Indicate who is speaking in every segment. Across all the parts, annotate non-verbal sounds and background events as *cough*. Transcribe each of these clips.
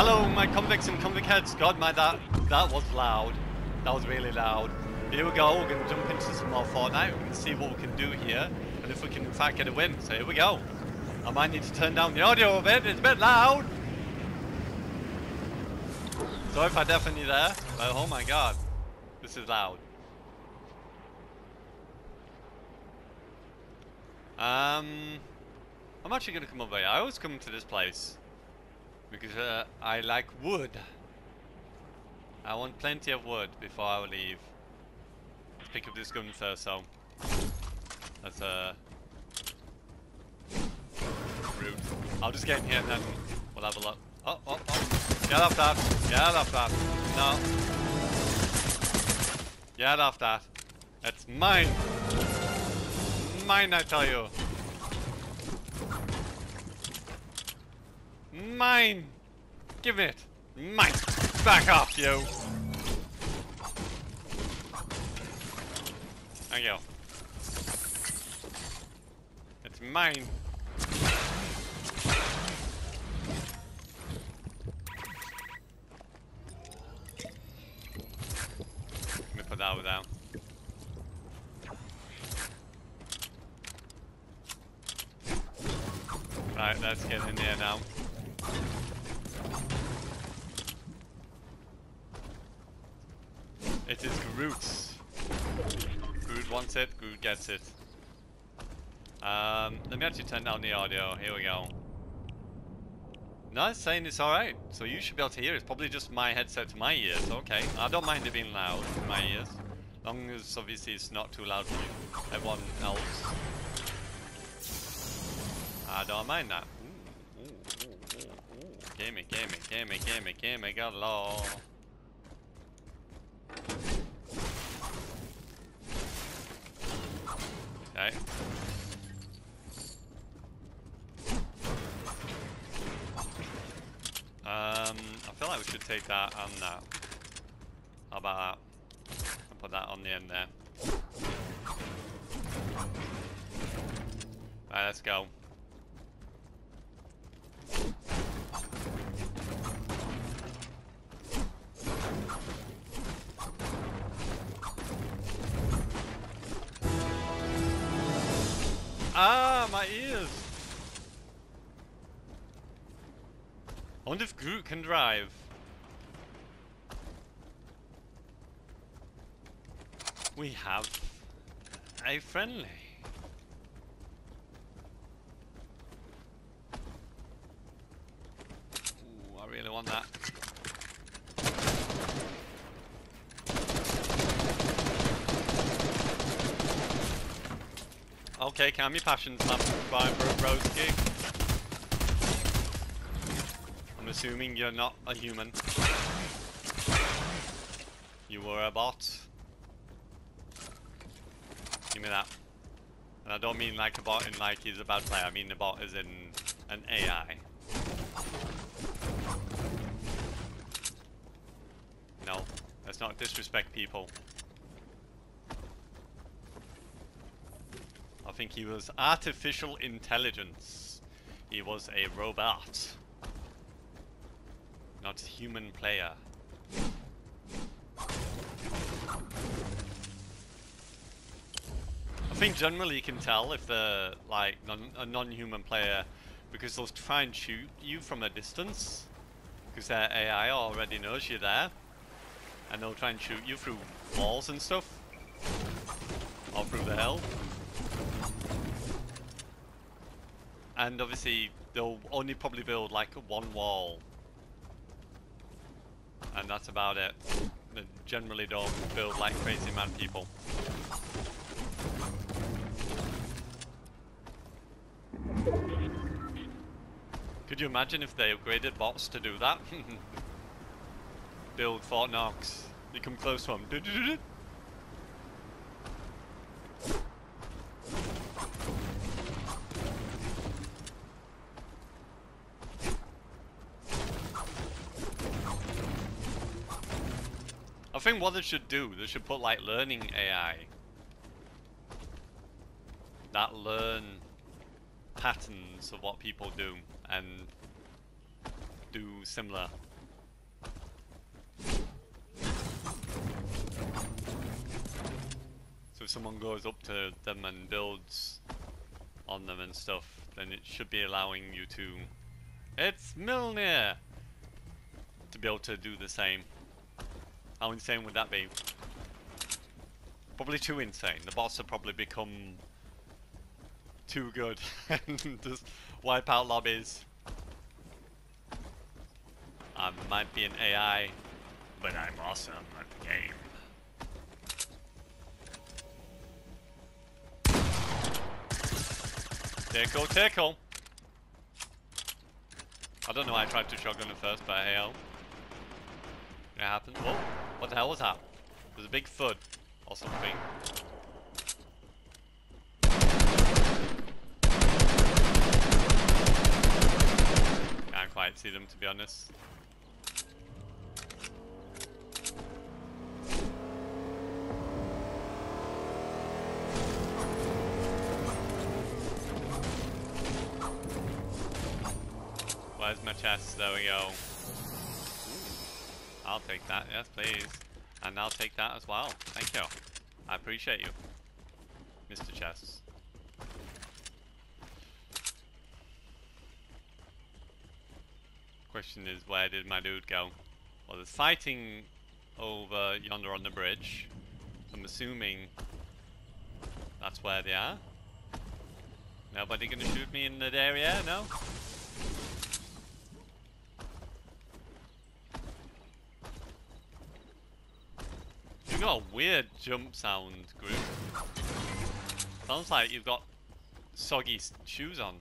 Speaker 1: Hello, my convicts and convicettes. God, my that that was loud. That was really loud. Here we go. We're gonna jump into some more Fortnite. We can see what we can do here, and if we can in fact get a win. So here we go. I might need to turn down the audio a bit. It's a bit loud. So if I definitely there, but oh my god, this is loud. Um, I'm actually gonna come over here. I always come to this place because uh, I like wood. I want plenty of wood before I leave. Let's pick up this gun first, so that's uh, route. I'll just get in here and then we'll have a look. Oh, oh, oh! Get off that! Get off that! No! Get off that! It's mine! Mine, I tell you! Mine! Give it! Mine! Back off, you! There you go. It's mine! It is Groot's. Groot wants it, Groot gets it. Um, let me actually turn down the audio. Here we go. No, it's saying it's alright. So you should be able to hear it. It's probably just my headset to my ears. Okay. I don't mind it being loud in my ears. Long as obviously it's not too loud for you. Everyone else. I don't mind that. Ooh, ooh, ooh, ooh, ooh. Gimme, gimme, gimme. Okay. Um, I feel like we should take that and that. How about that? I'll put that on the end there. Right, let's go. Ah, my ears! I wonder if Groot can drive. We have a friendly. Ooh, I really want that. Okay, calm your passions, man. Bye, bro, broski. I'm assuming you're not a human. You were a bot. Give me that. And I don't mean like a bot in like he's a bad player, I mean the bot is in an AI. No, let's not disrespect people. Think he was artificial intelligence. He was a robot. Not human player. I think generally you can tell if they're like non a non-human player because they'll try and shoot you from a distance because their AI already knows you're there and they'll try and shoot you through walls and stuff or through the hell and obviously they'll only probably build like one wall. And that's about it. They generally don't build like crazy mad people. Could you imagine if they upgraded bots to do that? *laughs* Build Fort Knox you come close to them think what they should do, they should put like learning AI. That learn patterns of what people do and do similar. So if someone goes up to them and builds on them and stuff, then it should be allowing you to... It's Milner! To be able to do the same. How insane would that be? Probably too insane. The boss will probably become too good *laughs* and just wipe out lobbies. I might be an AI, but I'm awesome at the game. Tickle, tickle. I don't know why I tried to shotgun it first, but hey oh. It happened. Whoa, what the hell was that? There's a big thud or something. Can't quite see them to be honest. Where's my chest? There we go. I'll take that, yes please. And I'll take that as well. Thank you. I appreciate you, Mr. Chess. Question is, where did my dude go? Well, there's fighting over yonder on the bridge. I'm assuming that's where they are. Nobody gonna shoot me in that area? No? You got a weird jump sound, Groot. Sounds like you've got soggy shoes on.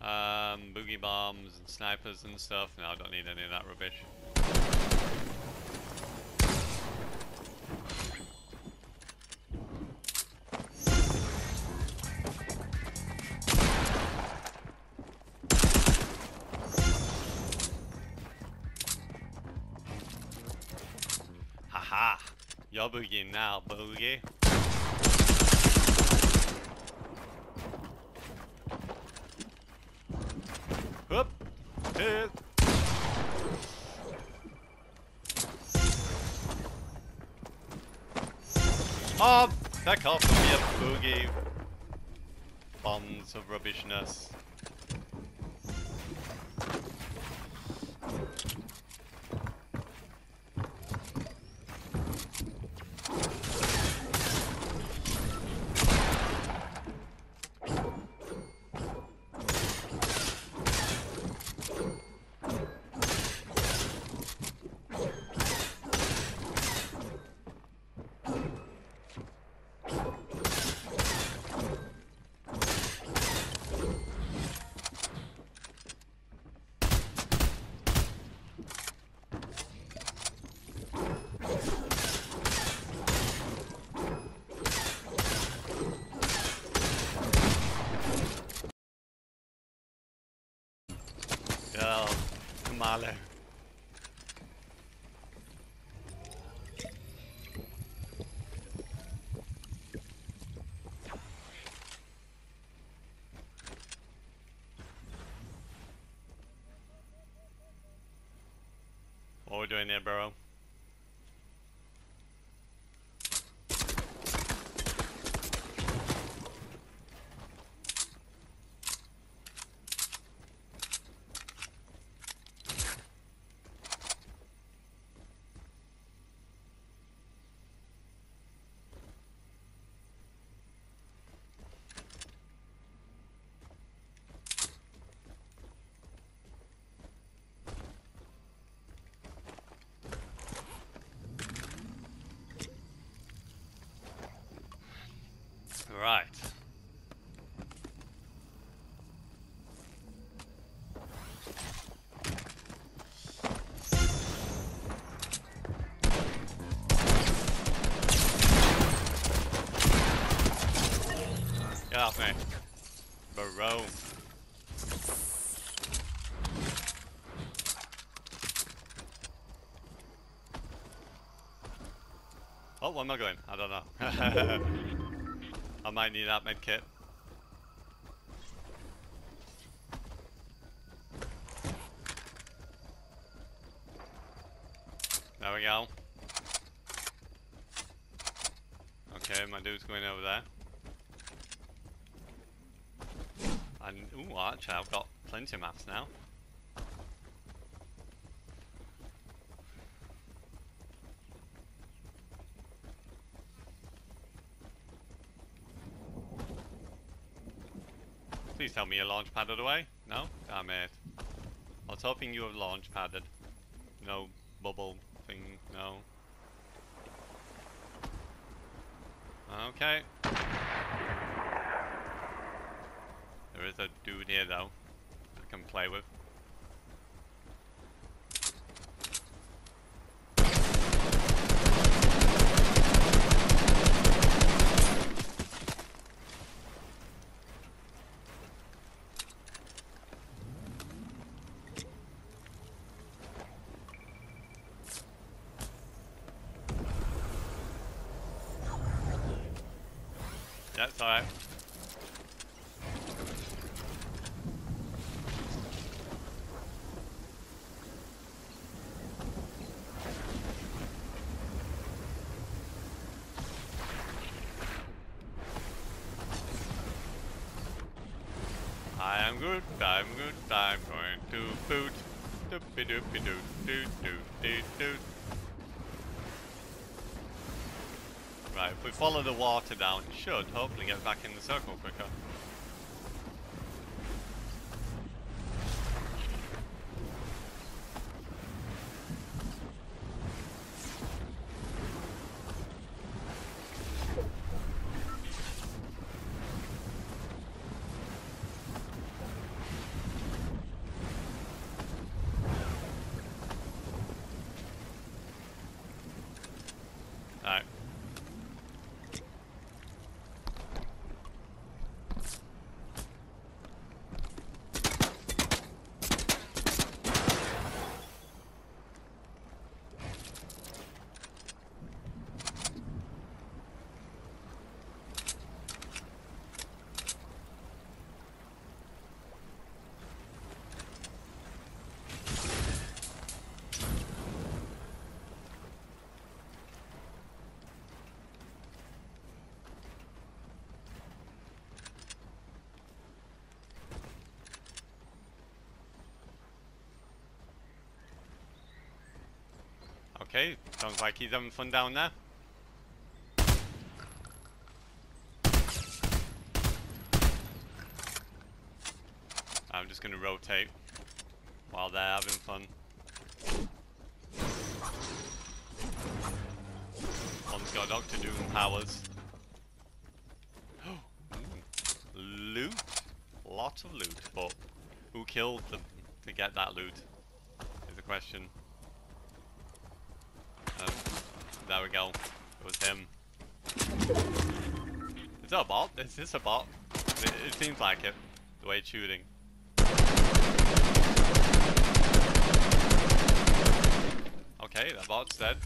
Speaker 1: Um, boogie bombs and snipers and stuff. No, I don't need any of that rubbish. You're now, boogie. Whoop! Hit! Oh! That can't be a boogie. Bombs of rubbishness. What are we doing there, bro? Right. Get off me. Bro. Oh, where am I going? I don't know. *laughs* I might need that med kit. we go. Okay, my dude's going over there. And, ooh, actually, I've got plenty of maps now. Please tell me you launch padded away. No? Damn it. I was hoping you have launch padded. No bubble thing, no. Okay. There is a dude here though I can play with. That's alright. I am good, I'm good, I'm going to boot. Doopy doopy doot doot doot doot doot. Right, if we follow the water down, should hopefully get back in the circle quicker. Alright. Okay, sounds like he's having fun down there. I'm just gonna rotate while they're having fun. One's got Doctor Doom powers. *gasps* Loot? Lots of loot, but who killed them to get that loot? Is the question. Um, there we go. It was him. Is that a bot? Is this a bot? It, it seems like it. The way it's shooting. Okay, that bot's dead.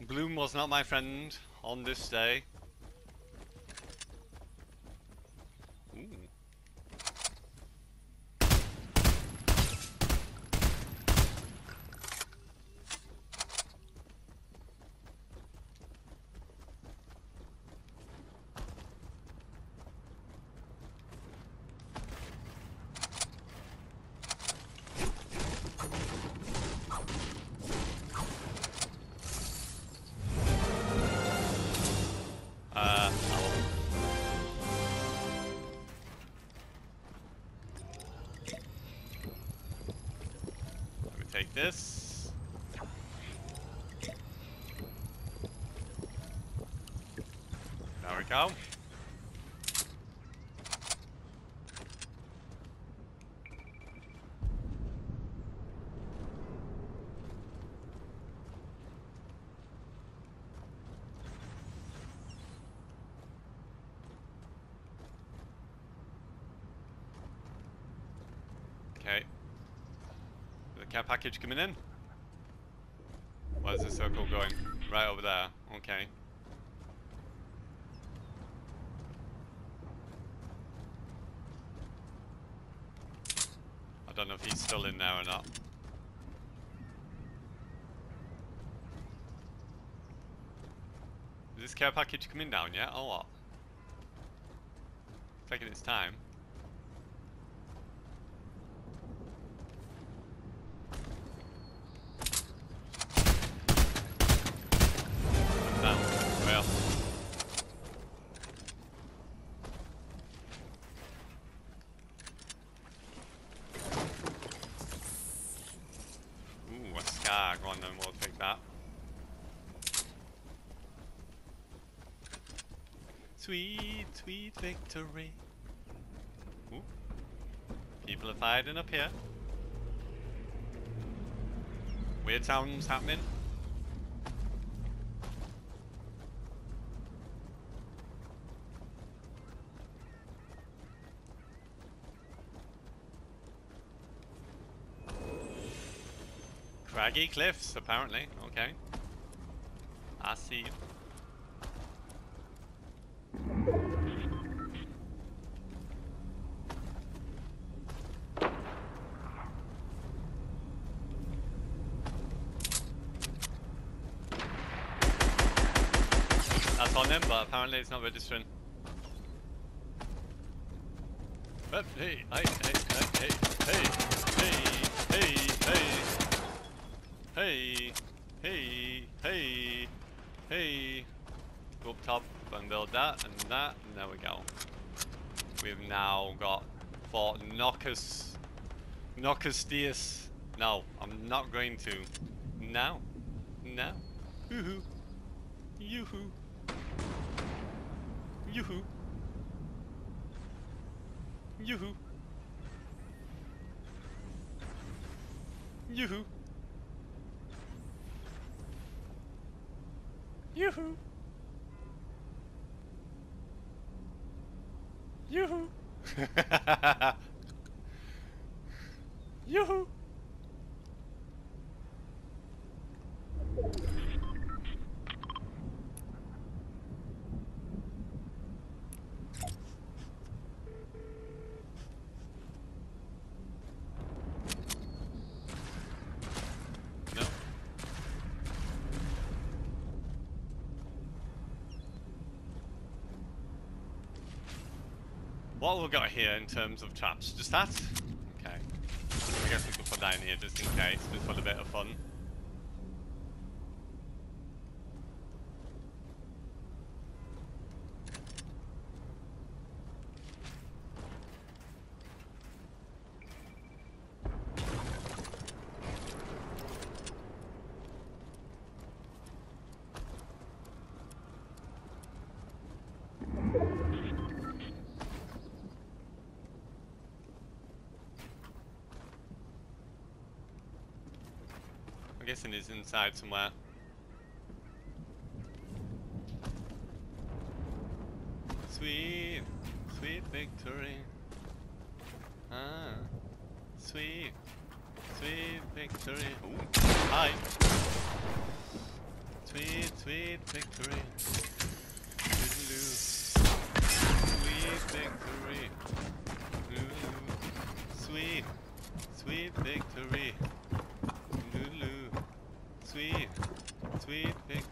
Speaker 1: Bloom was not my friend on this day. This. There we go. Okay. The package coming in? Where's the circle going? Right over there. Okay. I don't know if he's still in there or not. Is this care package coming down yet, or what? Taking its time. Down. Well. Ooh, a scar. Go on then, we'll take that. Sweet, victory. Ooh. People are fighting up here. Weird sounds happening. Craggy cliffs, apparently. Okay. I see you. That's on him, but apparently it's not registering. But hey, hey, hey, hey, hey, hey, hey, hey, hey, hey, hey. Go up top and build that and that, and there we go. We've now got Fort Nocus Dias. No, I'm not going to. No, no. Yoo-hoo. Yoo-hoo. Yoo-hoo. Yoo-hoo. Yoo-hoo. Yoo-hoo. Yoo-hoo. *laughs* Yoo-hoo. No. What have we got here in terms of traps? Just that? Okay. I guess we could put that in here just in case, just for a bit of fun. Guessing he's inside somewhere. Sweet, sweet victory. Ah, sweet, sweet victory. Ooh, big.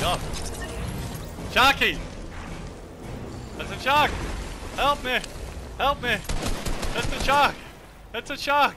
Speaker 1: god. Sharky! That's a shark! Help me! Help me! That's a shark! That's a shark!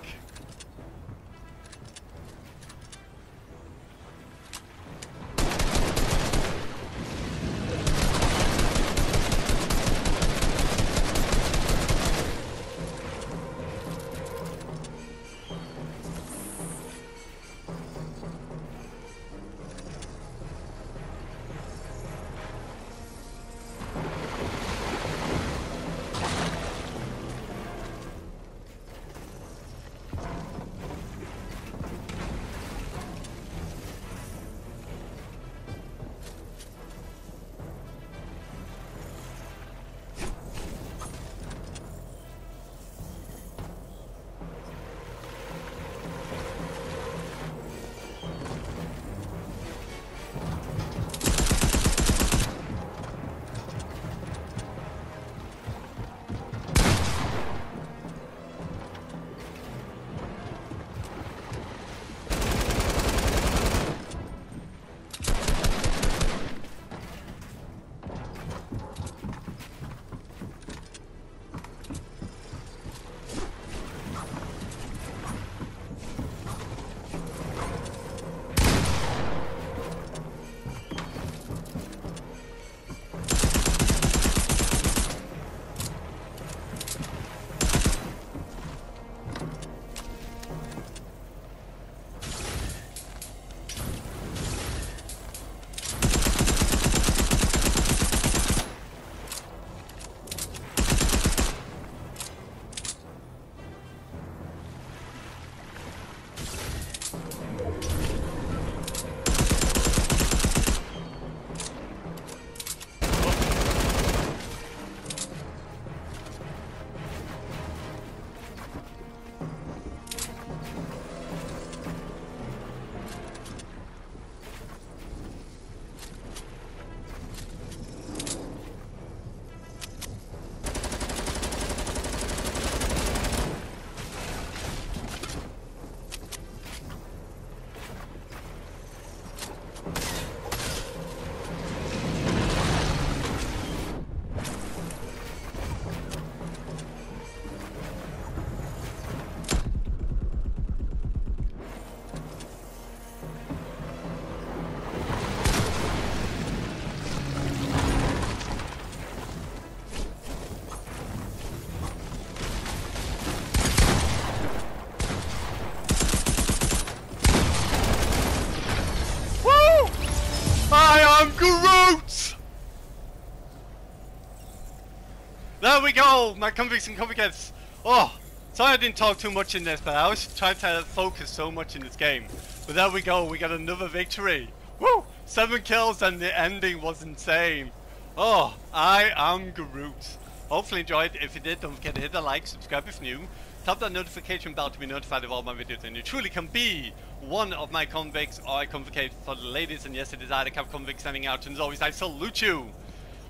Speaker 1: There we go, my convicts and copycats. Oh, sorry I didn't talk too much in this, but I was trying to focus so much in this game. But there we go, we got another victory. Woo! Seven kills and the ending was insane. Oh, I am Groot. Hopefully enjoyed. If you did, don't forget to hit the like, subscribe if new. Tap that notification bell to be notified of all my videos and you truly can be one of my convicts or I convocate for the ladies and yes it is I the Kappa Convict standing out and as always I salute you.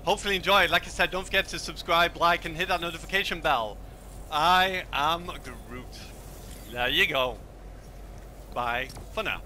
Speaker 1: Hopefully enjoy. Like I said, don't forget to subscribe, like and hit that notification bell. I am Groot. There you go. Bye for now.